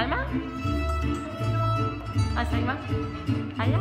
Salma? ¿A Salma? ¿Allá?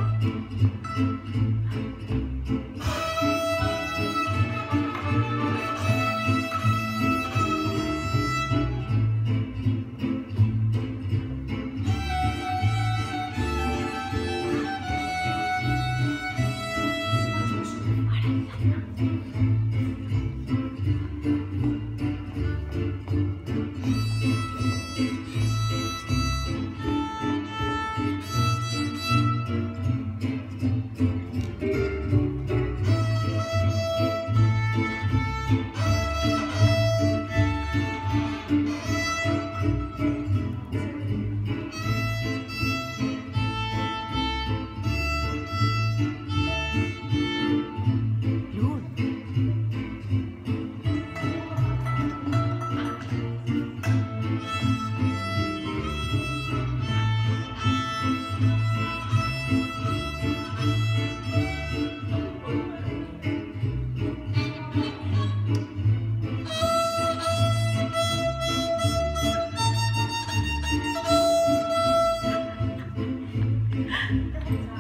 Obrigada.